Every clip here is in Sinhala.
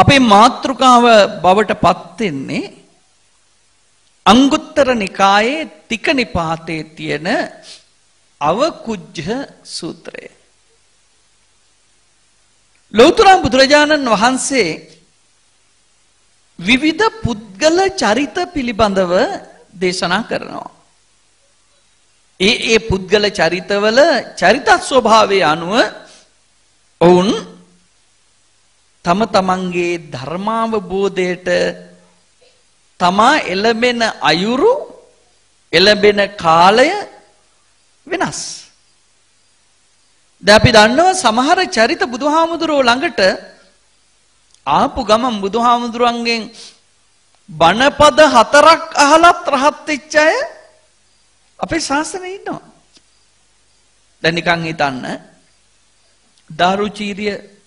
අපේ මාතෘකාව බවට පත් වෙන්නේ අංගුත්තර නිකායේ තික නිපාතේ තියෙන අවකුජ්ජ සූත්‍රය. ලෞතර බුදුරජාණන් වහන්සේ විවිධ පුද්ගල චරිත පිළිබඳව දේශනා කරනවා. ඒ ඒ පුද්ගල චරිතවල චරිතත් ස්වභාවය අනුව ඔවුන් තම තමන්ගේ ධර්මාවබෝධයට තමා එළඹෙන අයුරු එළඹෙන කාලය වෙනස්. දැන් අපි දන්නවා සමහර චරිත බුදුහාමුදුරුවෝ ළඟට ආපු ගමන් බුදුහාමුදුරුවන්ගෙන් බණපද හතරක් අහලත් රහත් වෙච්ච අය අපේ ශාසනයේ ඉන්නවා. දැන් නිකන් හිතන්න දාරුචීරිය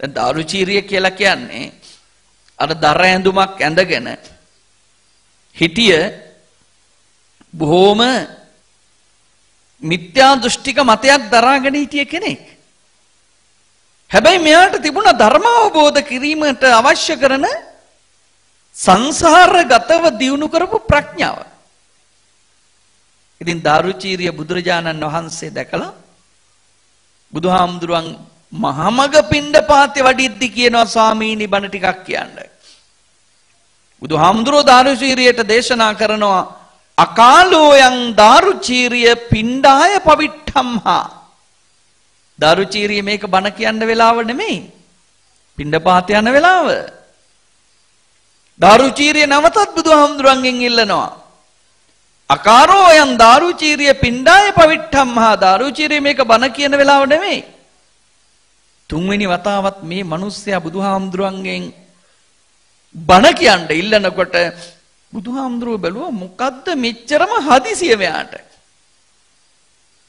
දැන් දාරුචීරිය කියලා කියන්නේ අර දර ඇඳුමක් ඇඳගෙන හිටිය බොහෝම මිත්‍යා දෘෂ්ටික මතයක් දරාගෙන හිටිය කෙනෙක්. හැබැයි මෙයාට තිබුණ ධර්මාවබෝධ කිරීමට අවශ්‍ය කරන සංසාරගතව දියුණු කරපු ප්‍රඥාව. ඉතින් දාරුචීරිය බුදුරජාණන් වහන්සේ දැකලා බුදුහාමුදුරුවන් මහමග පිණ්ඩපාතේ වඩිද්දි කියනවා ස්වාමීනි බණ ටිකක් කියන්න. බුදුහාමුදුරුවෝ දාරුචීරියට දේශනා කරනවා අකාලෝයන් දාරුචීරිය පිණ්ඩාය පවිට්ටම්හා දාරුචීරිය මේක බණ කියන්න වෙලාව නෙමෙයි. පිණ්ඩපාත යන වෙලාව. දාරුචීරිය නවතත් බුදුහාමුදුරන්ගෙන් ඉල්ලනවා. අකාරෝයන් දාරුචීරිය පිණ්ඩාය පවිට්ටම්හා දාරුචීරිය මේක බණ කියන වෙලාව නෙමෙයි. තුන්වෙනි වතාවත් මේ මිනිස්සයා බුදුහාමුදුරන්ගෙන් බණ කියන්න ඉල්ලනකොට බුදුහාමුදුරුව බැලුවා මොකද්ද මෙච්චරම හදිසිය මෙයාට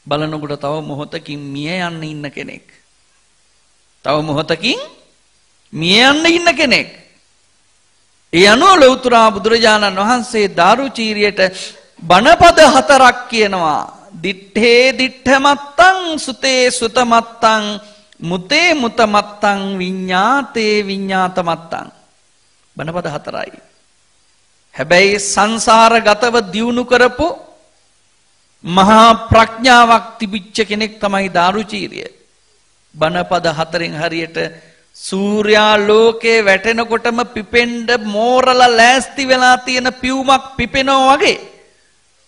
බලනකොට තව මොහොතකින් මිය යන්න ඉන්න කෙනෙක්. තව මොහොතකින් මිය යන්න ඉන්න කෙනෙක්. ඒ අනුව ලෞතුරා බුදුරජාණන් වහන්සේ දාරුචීරියට බණපද හතරක් කියනවා. දිට්ඨේ දිට්ඨමත්තං සුතේ සුතමත්තං මුතේ මුතමත්තං විඤ්ඤාතේ විඤ්ඤාතමත්තං බණපද හතරයි හැබැයි සංසාරගතව දියුණු කරපු මහා ප්‍රඥාවක් තිබිච්ච කෙනෙක් තමයි දාරුචීරිය. බණපද හතරෙන් හරියට සූර්යා ලෝකේ වැටෙනකොටම පිපෙන්ඩ මෝරල ලෑස්ති වෙලා තියෙන පියවමක් පිපෙනෝ වගේ.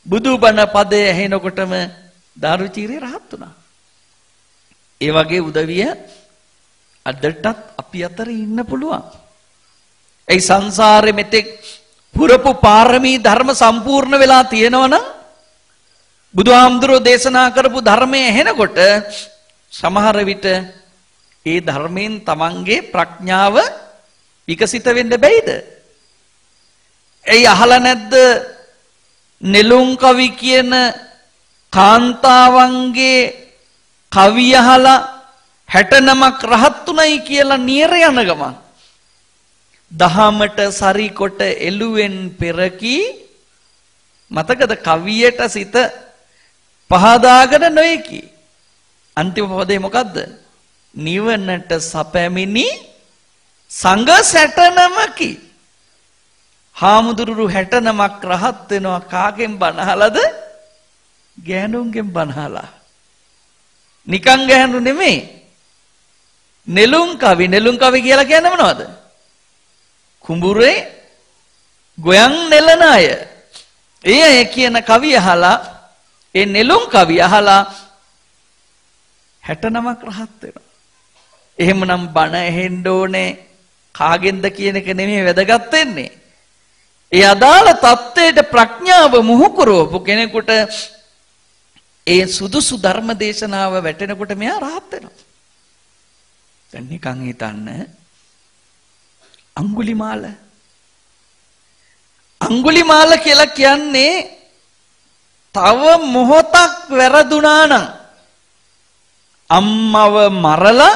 බුදු බණ පදය ඇහෙනකොටම දාරුචීරිය රහත් වුණා. ඒ වගේ උදවිය අදටත් අපි අතර ඉන්න පුළුවන්. ඇයි සංසාරෙ මෙතෙක් පුරපු පාරමී ධර්ම සම්පූර්ණ වෙලා තියෙනවනම් බුදුහාමුදුරුවෝ දේශනා කරපු ධර්මය ඇහෙනකොට සමහර විට ඒ ධර්මයෙන් තමන්ගේ ප්‍රඥාව විකසිත වෙන්න බැයිද? එයි අහලා නැද්ද නෙළුම් කවි කියන කාන්තාවන්ගේ කවි අහලා 69ක් රහත් උනායි කියලා නියර යන ගමන් දහමට සරිකොට එළුවෙන් පෙරකී මතකද කවියට සිත පහදාගෙන නොයකි. අන්තිම පදේ මොකද්ද? නිවනට සපැමිණි සංඝ සැටනමකි. හාමුදුරුරු 69ක් රහත් වෙනවා කාගෙන් බනහලද? ගෑනුන්ගෙන් බනහලා. නිකං ගැහණු නෙමෙයි. නෙළුම් කවි නෙළුම් කවි කියලා කියන්නේ මොනවද? කුඹුරේ ගොයන් නෙලන අය. ඒ අය කියන කවි අහලා ඒ නෙළුම් කවි අහලා 69ක් රහත් වෙනවා. එහෙමනම් බණ ඇහෙන්න ඕනේ කාගෙන්ද කියන එක නෙමෙයි වැදගත් වෙන්නේ. ඒ අදාළ தത്വයට ප්‍රඥාව මුහුකුරවපු කෙනෙකුට ඒ සුදුසු ධර්ම දේශනාව වැටෙනකොට මෙයා rahat වෙනවා. දැන් නිකන් හිතන්න අංගුලිමාල අංගුලිමාල කියලා කියන්නේ තව මොහොතක් වැරදුනා නම් අම්මව මරලා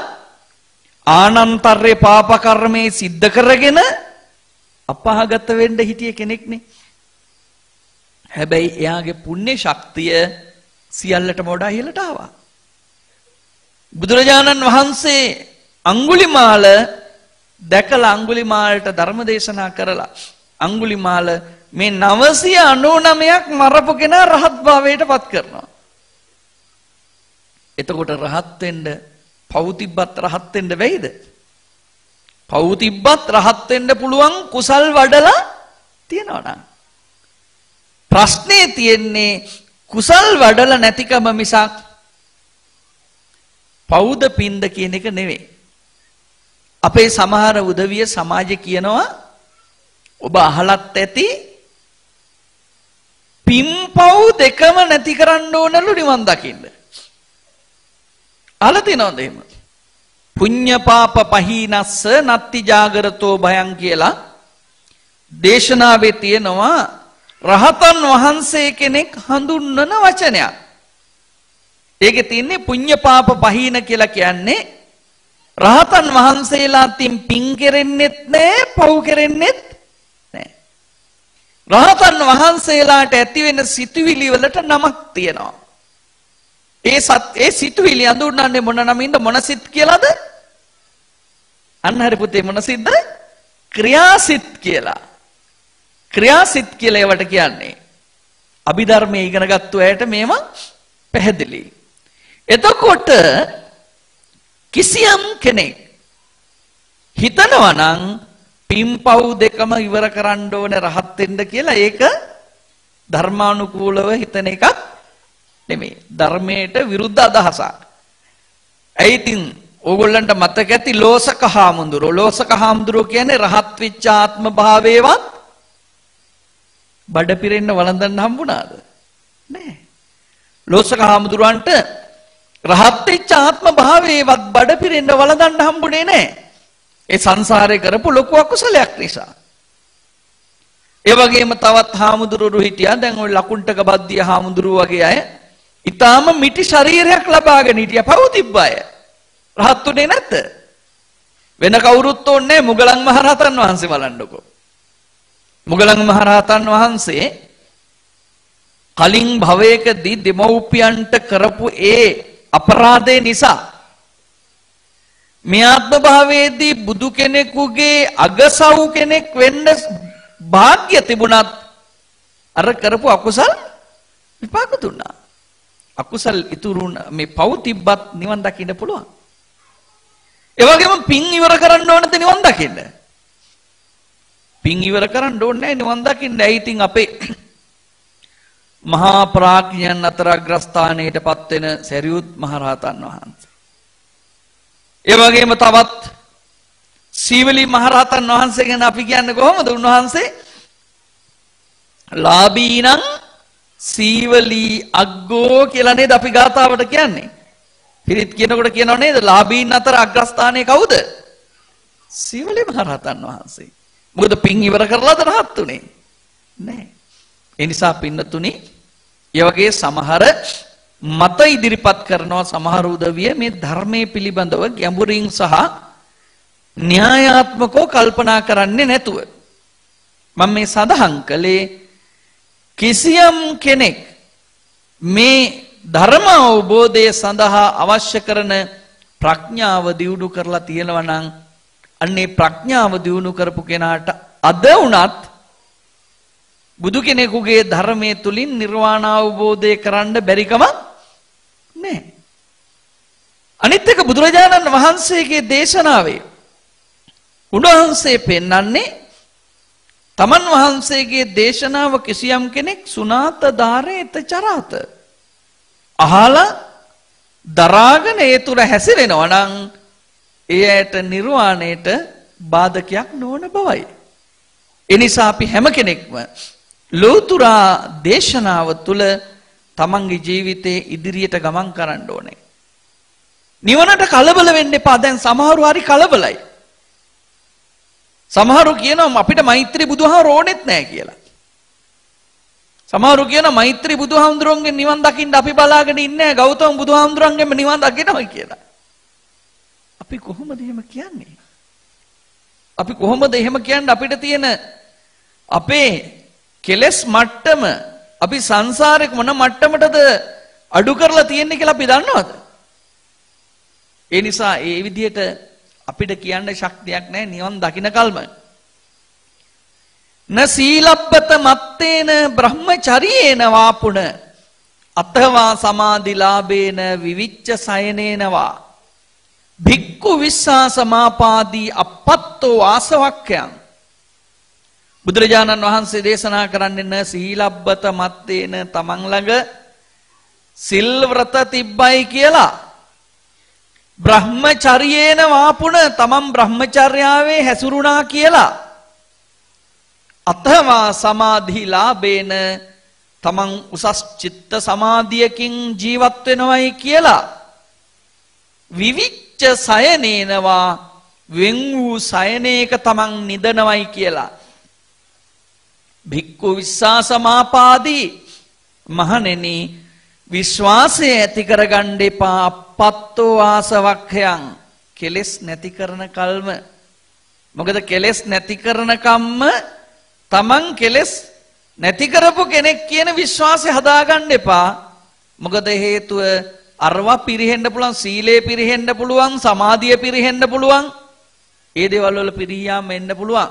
ආනන්තරේ පාප කර්මේ සිද්ධ කරගෙන අපහගත වෙන්න හිටිය කෙනෙක්නේ. හැබැයි එයාගේ පුණ්‍ය ශක්තිය සියල්ලටම වඩා ඉහළට ආවා. බුදුරජාණන් වහන්සේ අඟුලිමාල දැකලා අඟුලිමාලට ධර්ම දේශනා කරලා අඟුලිමාල මේ 999ක් මරපු කෙනා රහත් භාවයට පත් කරනවා. එතකොට රහත් වෙන්න පෞතිබ්බත් රහත් වෙන්න වෙයිද? පෞතිබ්බත් රහත් වෙන්න පුළුවන් කුසල් වඩලා තියනවා නම් ප්‍රශ්නේ තියෙන්නේ කුසල් වඩලා නැතිකම මිසක් පෞද පින්ද කියන එක නෙවෙයි. අපේ සමහර උදවිය සමාජය කියනවා ඔබ අහලත් ඇති පින්පව් දෙකම නැති කරන්න ඕනලු නිවන් දකින්න. අහලා තියෙනවද එහෙම? පුඤ්ඤ පාප පහීනස්ස නත්ති ජාගරතෝ භයං කියලා දේශනාවේ තියෙනවා රහතන් වහන්සේ කෙනෙක් හඳුන්වන වචනයක්. ඒකේ තියෙන්නේ පුඤ්ඤ පාප පහීන කියලා කියන්නේ රහතන් වහන්සේලා තින් පින් කෙරෙන්නෙත් නෑ පව් කෙරෙන්නෙත් නෑ. රහතන් වහන්සේලාට ඇති වෙන සිතුවිලි වලට නමක් තියෙනවා. ඒ සත් ඒ සිතුවිලි අඳුරන්නේ මොන නමින්ද මොන සිත් කියලාද? අන්න හරි පුතේ මොන සිත්ද? ක්‍රියාසිත කියලා. ක්‍රියාසිත කියලා ඒවට කියන්නේ. අභිධර්මයේ ඉගෙන ගත්ත අයට මේවා පැහැදිලි. එතකොට කිසියම් කෙනෙක් හිතනවා නම් පින්පව් දෙකම ඉවර කරන්න ඕන රහත් වෙන්න කියලා ඒක ධර්මානුකූලව හිතන එකක් නෙමෙයි. ධර්මයට විරුද්ධ අදහසක්. ඇයි ඉතින් ඕගොල්ලන්ට මතක ඇති ලෝසක හාමුදුරුවෝ. ලෝසක හාමුදුරුවෝ කියන්නේ රහත් වෙච්ච ආත්ම භාවයේවත් බඩ පිරෙන්න වළඳන්න හම්බුණාද? නෑ. ලෝසක හාමුදුරුවන්ට රහත් වෙච්ච ආත්ම භාවයේවත් බඩ පිරෙන්න වළඳන්න හම්බුනේ නෑ. ඒ සංසාරේ කරපු ලොකු අකුසලයක් නිසා. ඒ වගේම තවත් හාමුදුරුවෝ හිටියා. දැන් ওই ලකුණ්ඩක බද්දිය හාමුදුරුවෝ වගේ අය ඊටාම මිටි ශරීරයක් ලබාගෙන හිටියා පව් තිබ්බ අය. රහත්ුනේ නැත්ද? වෙන කවුරුත් ඕනේ මුගලන් මහරහතන් වහන්සේ බලන්නකෝ. මුගලන් මහරහතන් වහන්සේ කලින් භවයකදී දෙමව්පියන්ට කරපු ඒ අපරාධය නිසා මේ ආත්ම භාවයේදී බුදු කෙනෙකුගේ අගසව් කෙනෙක් වෙන්න වාග්ය තිබුණත් අර කරපු අකුසල් විපාක දුන්නා. අකුසල් ඉතුරු මේ පව් තිබ්බත් නිවන් දකින්න පුළුවන්. ඒ වගේම පින් ඉවර කරන්න ඕනද නිවන් දකින්න? පින් ඉවර කරන්න ඕනේ නැහැ නිවන් දකින්න. ඇයි ඉතින් අපේ මහා ප්‍රඥයන් අතර අග්‍රස්ථානයටපත් වෙන සරියුත් මහරහතන් වහන්සේ. ඒ වගේම තවත් සීවලි මහරහතන් වහන්සේ ගැන අපි කියන්නේ කොහොමද? උන්වහන්සේ ලාබීනං සීවලී අග්ගෝ කියලා නේද අපි ගාථාවට කියන්නේ. පිරිත් කියනකොට කියනව නේද? ලාබීන් අතර අග්‍රස්ථානයේ කවුද? සීවලී මහරහතන් වහන්සේ. මොකද පින් ඉවර කරලාද රහත් උනේ? නැහැ. ඒ නිසා පින්නතුනි, ඒ වගේ සමහර මත ඉදිරිපත් කරනවා සමහර උදවිය මේ ධර්මයේ පිළිබඳව ගැඹුරින් සහ න්‍යායාත්මකව කල්පනා කරන්නේ නැතුව මම මේ සඳහන් කළේ කිසියම් කෙනෙක් මේ ධර්ම අවබෝධය සඳහා අවශ්‍ය කරන ප්‍රඥාව දියුණු කරලා තියෙනවා නම් අන්නේ ප්‍රඥාව දියුණු කරපු කෙනාට අද වුණත් බුදු කෙනෙකුගේ ධර්මයේ තුලින් නිර්වාණ අවබෝධය කරන්න බැරිකම නැහැ. අනිත් එක බුදුරජාණන් වහන්සේගේ දේශනාවේ උන්වහන්සේ පෙන්වන්නේ තමන් වහන්සේගේ දේශනාව කිසියම් කෙනෙක් සුනාත ධාරේත චරාත අහලා දරාගෙන ඒ තුල හැසිරෙනවා නම් ඒ ඇයට නිර්වාණයට බාධකයක් නොවන බවයි. ඒ නිසා අපි හැම කෙනෙක්ම ලෝතුරා දේශනාව තුල තමන්ගේ ජීවිතේ ඉදිරියට ගමන් කරන්න ඕනේ. නිවනට කලබල වෙන්න එපා. දැන් සමහරු හරි කලබලයි. සමහරු කියනවා අපිට මෛත්‍රී බුදුහාම ඕනෙත් නැහැ කියලා. සමහරු කියනවා මෛත්‍රී බුදුහාමුදුරන්ගෙන් නිවන් දකින්න අපි බලාගෙන ඉන්නේ ගෞතම බුදුහාමුදුරන්ගෙන්ම නිවන් දකිනවා කියලා. අපි කොහොමද එහෙම කියන්නේ? අපි කොහොමද එහෙම කියන්නේ අපිට තියෙන අපේ කෙලස් මට්ටම අපි සංසාරේ මොන මට්ටමටද අඩු කරලා තියෙන්නේ කියලා අපි දන්නවද? ඒ නිසා ඒ විදිහට අපිට කියන්න ශක්තියක් නැහැ නිවන් දකින්න කල්ම. න සීලබ්බත මත්තේන බ්‍රහ්මචරියේන වාපුන අතවා සමාධිලාභේන විවිච්ච සයනේනවා භික්ඛු විස්සා සමාපාදී අපත්තෝ වාසවක්ඛයන් බුදුරජාණන් වහන්සේ දේශනා කරන්නේ න සීලබ්බත මත්තේන තමන් ළඟ සිල් ව්‍රත තිබ්බයි කියලා. බ්‍රහ්මචරියේන වාපුණ තමන් බ්‍රහ්මචර්යාවේ හැසිරුණා කියලා. අතවා සමාධිලාභේන තමන් උසස් චිත්ත සමාධියකින් ජීවත් වෙනවයි කියලා. විවිච්ච සයනේනවා වෙන් වූ සයනයක තමන් නිදනවයි කියලා. භික්ඛු විස්සාසමාපාදී මහණෙනි විශ්වාසය ඇති කරගන්න එපා අපත්තෝ ආසවක්ඛයන්. කෙලෙස් නැති කරන කල්ම. මොකද කෙලෙස් නැති කරන කම්ම තමන් කෙලෙස් නැති කරපු කෙනෙක් කියන විශ්වාසය හදාගන්න එපා. මොකද හේතුව අරවා පිරිහෙන්න පුළුවන් සීලය පිරිහෙන්න පුළුවන් සමාධිය පිරිහෙන්න පුළුවන්. ඒ දේවල් වල පිරියාම එන්න පුළුවන්.